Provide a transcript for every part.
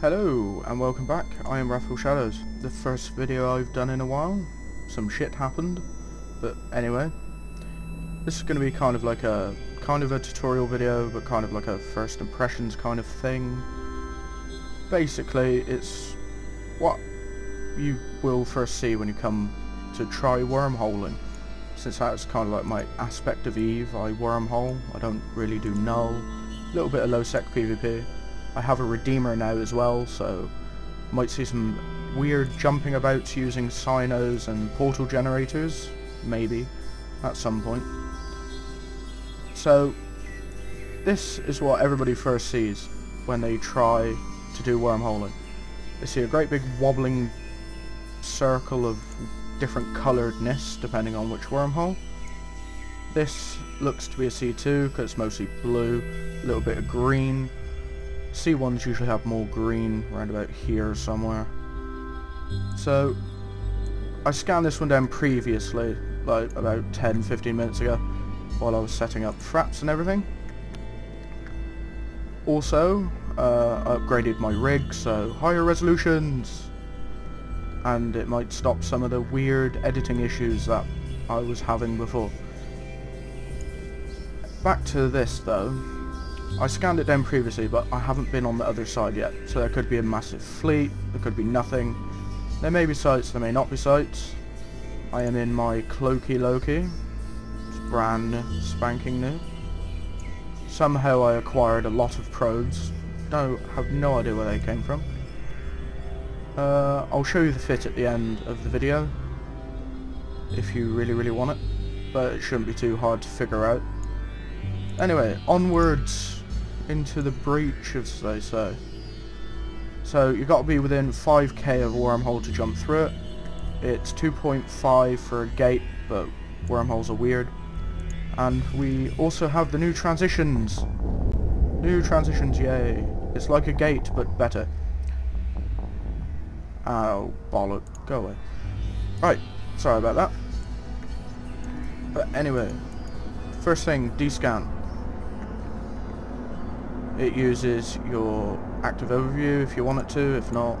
Hello and welcome back, I am Wrathful Shadows. The first video I've done in a while. Some shit happened, but anyway. This is going to be kind of like a, kind of a tutorial video, but kind of like a first impressions kind of thing. Basically, it's what you will first see when you come to try wormholing. Since that's kind of like my aspect of Eve, I wormhole, I don't really do null. A little bit of low sec PvP. I have a Redeemer now as well, so might see some weird jumping about using Cynos and portal generators, maybe, at some point. So, this is what everybody first sees when they try to do wormholing. They see a great big wobbling circle of different colouredness depending on which wormhole. This looks to be a C2 because it's mostly blue, a little bit of green, C1s usually have more green around about here somewhere. So, I scanned this one down previously, like about 10-15 minutes ago, while I was setting up fraps and everything. Also, uh, I upgraded my rig, so higher resolutions! And it might stop some of the weird editing issues that I was having before. Back to this though, I scanned it down previously, but I haven't been on the other side yet. So there could be a massive fleet, there could be nothing. There may be sites, there may not be sites. I am in my Cloaky Loki. It's brand spanking new. Somehow I acquired a lot of probes. No, have no idea where they came from. Uh, I'll show you the fit at the end of the video. If you really, really want it. But it shouldn't be too hard to figure out. Anyway, onwards into the breach, as they say. So you've got to be within 5k of a wormhole to jump through it. It's 2.5 for a gate, but wormholes are weird. And we also have the new transitions. New transitions, yay. It's like a gate, but better. Oh, bollock. Go away. Right, sorry about that. But anyway, first thing, D-scan. It uses your active overview if you want it to, if not,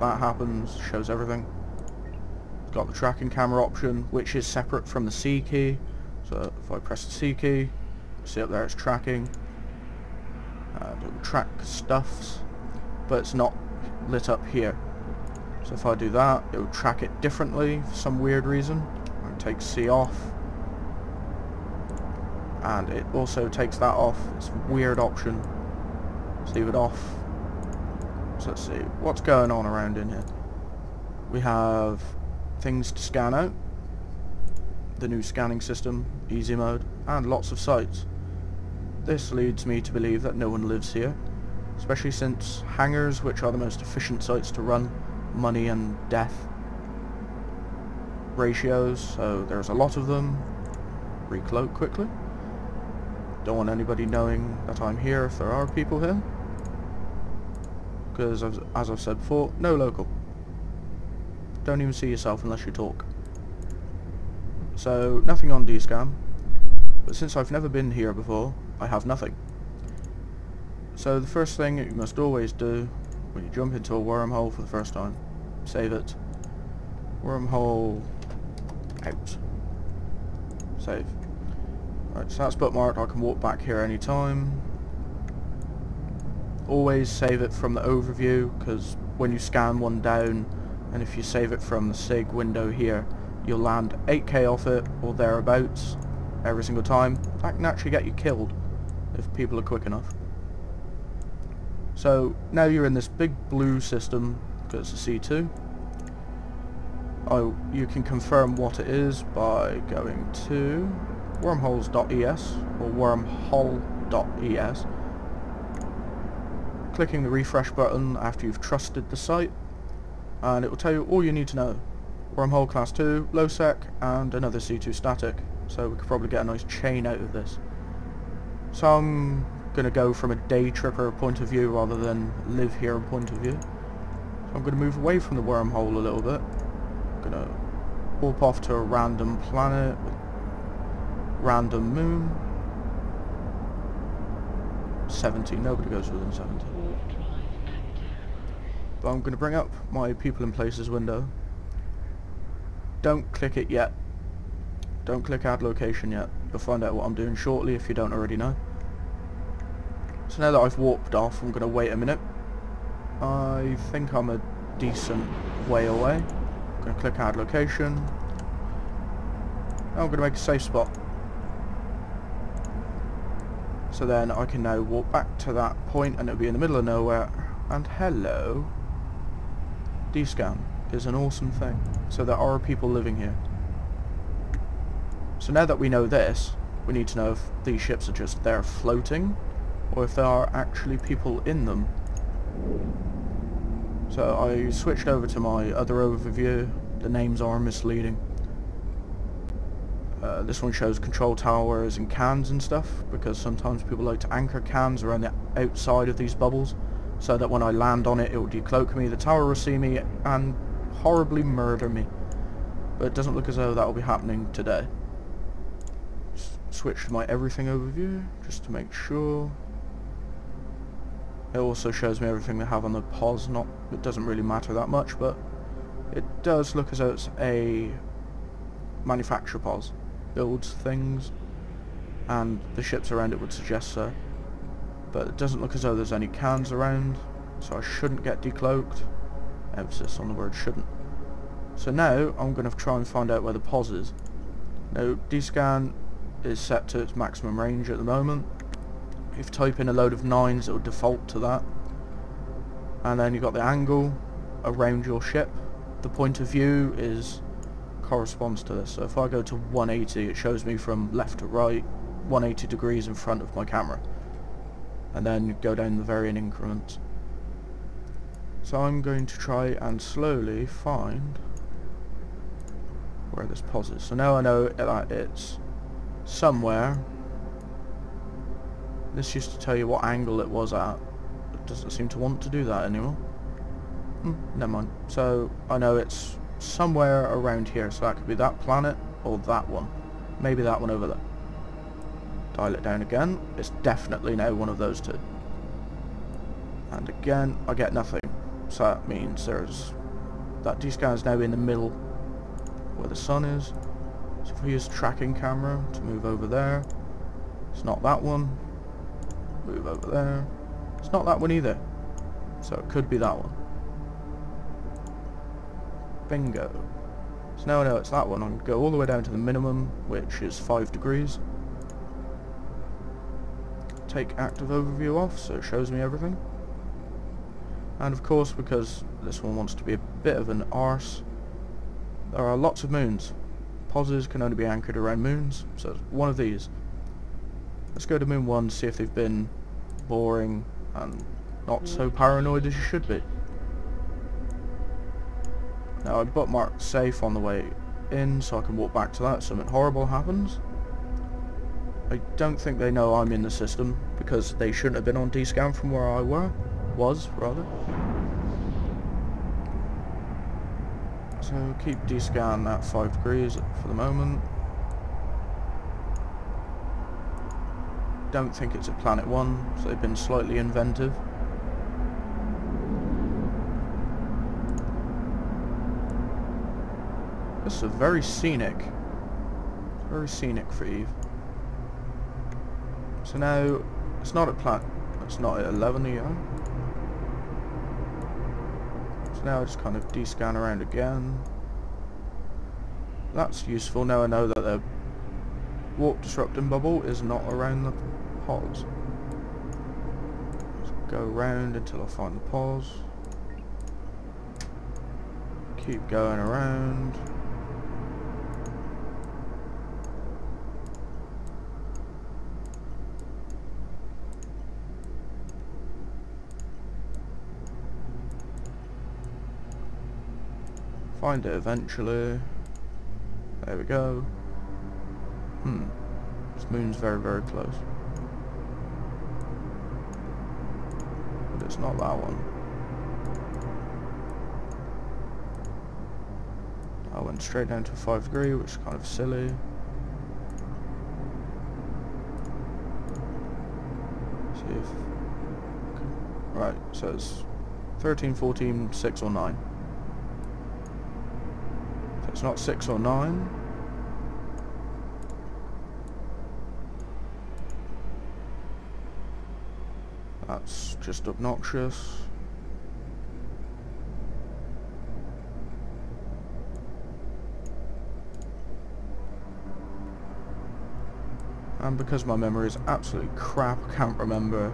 that happens, shows everything. It's got the tracking camera option, which is separate from the C key. So if I press the C key, see up there it's tracking. Uh, it will track stuffs, but it's not lit up here. So if I do that, it will track it differently for some weird reason. I take C off. And it also takes that off. It's a weird option leave it off. So let's see, what's going on around in here? We have things to scan out, the new scanning system, easy mode, and lots of sites. This leads me to believe that no one lives here, especially since hangars, which are the most efficient sites to run, money and death ratios, so there's a lot of them. Recloak quickly. Don't want anybody knowing that I'm here if there are people here because as I've said before, no local. Don't even see yourself unless you talk. So, nothing on D-scan, but since I've never been here before, I have nothing. So the first thing you must always do when you jump into a wormhole for the first time, save it. Wormhole out. Save. Right, so that's bookmarked, I can walk back here anytime always save it from the overview because when you scan one down and if you save it from the SIG window here you'll land 8k off it or thereabouts every single time. That can actually get you killed if people are quick enough. So now you're in this big blue system because it's a C2. Oh, you can confirm what it is by going to wormholes.es or wormhole.es clicking the refresh button after you've trusted the site and it will tell you all you need to know. Wormhole class 2, low sec and another C2 static so we could probably get a nice chain out of this. So I'm going to go from a day tripper point of view rather than live here point of view. So I'm going to move away from the wormhole a little bit. I'm going to warp off to a random planet with random moon 70. Nobody goes within 70. But I'm going to bring up my people in places window. Don't click it yet. Don't click add location yet. You'll find out what I'm doing shortly if you don't already know. So now that I've warped off, I'm going to wait a minute. I think I'm a decent way away. I'm going to click add location. I'm going to make a safe spot. So then I can now walk back to that point and it'll be in the middle of nowhere. And hello. D-scan is an awesome thing. So there are people living here. So now that we know this, we need to know if these ships are just there floating or if there are actually people in them. So I switched over to my other overview. The names are misleading. Uh, this one shows control towers and cans and stuff because sometimes people like to anchor cans around the outside of these bubbles so that when I land on it it will decloak me, the tower will see me and horribly murder me. But it doesn't look as though that will be happening today. Switch to my everything overview just to make sure. It also shows me everything they have on the pos, not it doesn't really matter that much, but it does look as though it's a manufacturer pos builds things and the ships around it would suggest so. But it doesn't look as though there's any cans around so I shouldn't get decloaked. Emphasis on the word shouldn't. So now I'm going to try and find out where the pos is. Now D-scan is set to its maximum range at the moment. If you type in a load of nines it will default to that. And then you've got the angle around your ship. The point of view is corresponds to this. So if I go to 180, it shows me from left to right, 180 degrees in front of my camera. And then go down the varying increments. So I'm going to try and slowly find where this pos is. So now I know that it's somewhere. This used to tell you what angle it was at. It doesn't seem to want to do that anymore. Hmm, never mind. So I know it's somewhere around here. So that could be that planet or that one. Maybe that one over there. Dial it down again. It's definitely now one of those two. And again, I get nothing. So that means there's... That D-scan is now in the middle where the sun is. So if I use tracking camera to move over there, it's not that one. Move over there. It's not that one either. So it could be that one. Bingo. So now I know it's that one. To go all the way down to the minimum, which is 5 degrees. Take active overview off, so it shows me everything. And of course, because this one wants to be a bit of an arse, there are lots of moons. Poses can only be anchored around moons, so one of these. Let's go to moon 1, see if they've been boring and not so paranoid as you should be. Now I bookmarked safe on the way in so I can walk back to that something horrible happens. I don't think they know I'm in the system because they shouldn't have been on D-scan from where I were, was rather. So keep D-scan at 5 degrees for the moment. Don't think it's at Planet 1, so they've been slightly inventive. This is very scenic. Very scenic for Eve. So now, it's not at plant, it's not at 11 yet. So now I just kind of descan around again. That's useful, now I know that the warp disrupting bubble is not around the pos. Just go around until I find the pos. Keep going around. Find it eventually. There we go. Hmm. This moon's very, very close. But it's not that one. I went straight down to 5 degree, which is kind of silly. See if... Right, so it's 13, 14, 6 or 9. It's not 6 or 9, that's just obnoxious. And because my memory is absolutely crap, I can't remember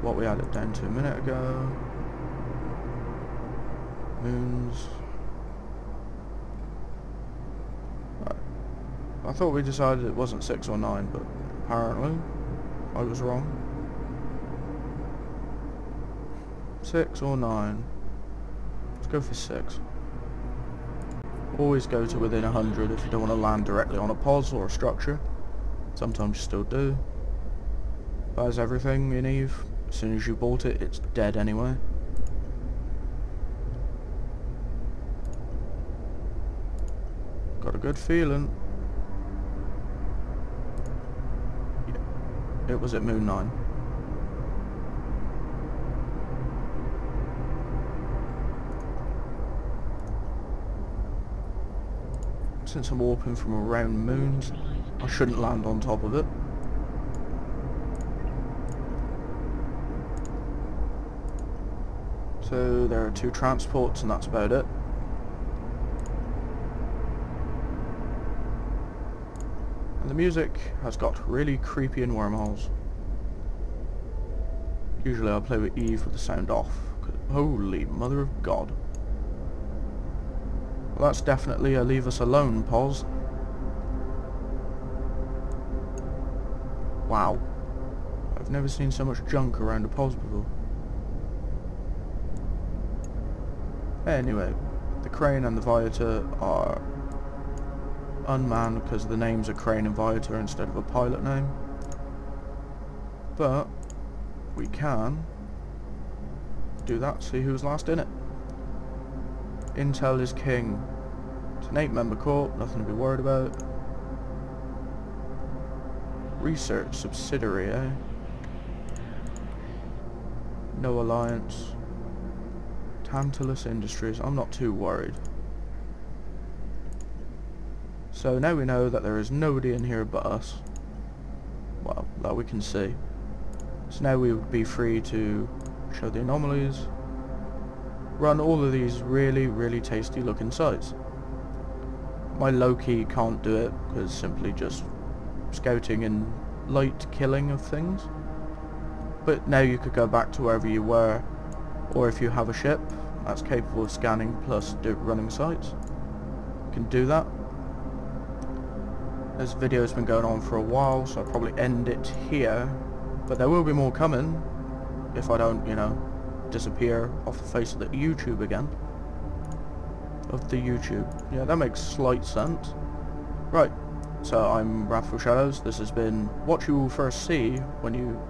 what we it down to a minute ago. Moons. I thought we decided it wasn't 6 or 9, but apparently I was wrong. 6 or 9. Let's go for 6. Always go to within 100 if you don't want to land directly on a pos or a structure. Sometimes you still do. But as everything in Eve, as soon as you bought it, it's dead anyway. Got a good feeling. It was at Moon 9. Since I'm warping from around moons, I shouldn't land on top of it. So there are two transports and that's about it. The music has got really creepy in wormholes. Usually I play with Eve with the sound off. Holy mother of God. Well that's definitely a leave us alone pos. Wow. I've never seen so much junk around a pos before. Anyway, the Crane and the Viator are unmanned because the names are Crane and Viator instead of a pilot name. But we can do that, see who's last in it. Intel is king. It's an eight member corp, nothing to be worried about. Research subsidiary, eh? No alliance. Tantalus Industries. I'm not too worried. So now we know that there is nobody in here but us. Well, that we can see. So now we would be free to show the anomalies, run all of these really, really tasty looking sites. My Loki can't do it because simply just scouting and light killing of things. But now you could go back to wherever you were, or if you have a ship that's capable of scanning plus running sites, you can do that. This video's been going on for a while, so I'll probably end it here. But there will be more coming, if I don't, you know, disappear off the face of the YouTube again. Of the YouTube. Yeah, that makes slight sense. Right, so I'm Wrathful Shadows. This has been what you will first see when you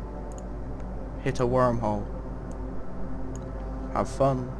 hit a wormhole. Have fun.